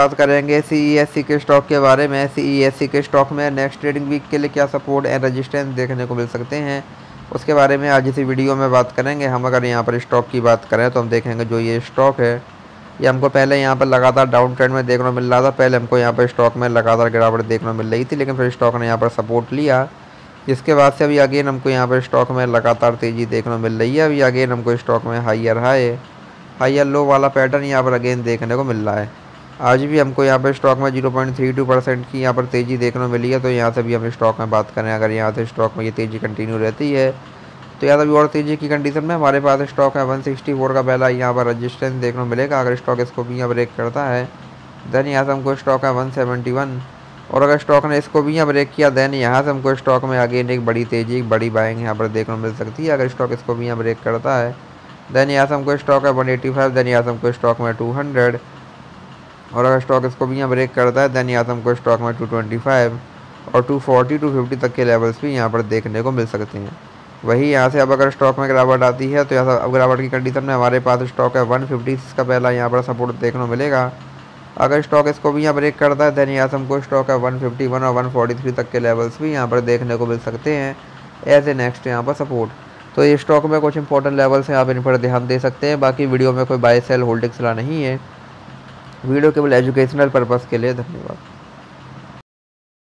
बात करेंगे सी सी के स्टॉक के बारे में। सी सी के स्टॉक में नेक्स्ट ट्रेडिंग वीक के लिए क्या सपोर्ट एंड रजिस्टेंस देखने को मिल सकते हैं, उसके बारे में आज इसी वीडियो में बात करेंगे। हम अगर यहाँ पर स्टॉक की बात करें तो हम देखेंगे जो ये स्टॉक है, ये हमको पहले यहाँ पर लगातार डाउन ट्रेंड में देखने को मिल रहा था। पहले हमको यहाँ पर स्टॉक में लगातार गिरावट देखने को मिल रही थी, लेकिन फिर स्टॉक ने यहाँ पर सपोर्ट लिया। जिसके बाद से अभी अगेन हमको यहाँ पर स्टॉक में लगातार तेज़ी देखने को मिल रही है। अभी अगेन हमको स्टॉक में हाइयर हाई हाइयर लो वाला पैटर्न यहाँ पर अगेन देखने को मिल रहा है। आज भी हमको यहाँ पर स्टॉक में zero point three two percent की यहाँ पर तेज़ी देखने को मिली है तो यहाँ से भी हम स्टॉक में बात करें। अगर यहाँ से स्टॉक में ये तेज़ी कंटिन्यू रहती है तो यहाँ भी और तेज़ी की कंडीशन में हमारे पास स्टॉक है। 164 का पहला यहाँ पर रजिस्टेंस देखने को मिलेगा। अगर स्टॉक इसको भी यहाँ ब्रेक करता है देन यहाँ से हमको स्टॉक है 171 और अगर स्टॉक ने इसको भी यहाँ ब्रेक किया देन यहाँ से हमको स्टॉक में अगेन एक बड़ी तेज़ी, एक बड़ी बाइंग यहाँ पर देखने को मिल सकती है। अगर स्टॉक इसको भी यहाँ ब्रेक करता है देन यहाँ से हमको स्टॉक है वन एटी देन यहाँ से हमको स्टॉक में टू और अगर स्टॉक इसको भी यहाँ ब्रेक करता है देन यहाँ से हमको स्टॉक में 225 और 240 250 तक के लेवल्स भी यहाँ पर देखने को मिल सकते हैं। वही यहाँ से अब अगर स्टॉक में गिरावट आती है तो यहाँ अब गिरावट की कंडीशन में हमारे पास स्टॉक है वन फिफ्टी पहला यहाँ पर सपोर्ट देखने को मिलेगा। अगर स्टॉक इसको भी यहाँ ब्रेक करता है देन यहाँ से हमको स्टॉक है वन फिफ्टी वन और वन फोर्टी थ्री तक के लेवल्स भी यहाँ पर देखने को मिल सकते हैं एज ए नेक्स्ट यहाँ पर सपोर्ट तो ये स्टॉक में कुछ इंपॉर्टेंट लेवल्स हैं, आप इन पर ध्यान दे सकते हैं। बाकी वीडियो में कोई बाई सेल होल्डिंग सलाह नहीं है। वीडियो केवल एजुकेशनल पर्पज़ के लिए धन्यवाद।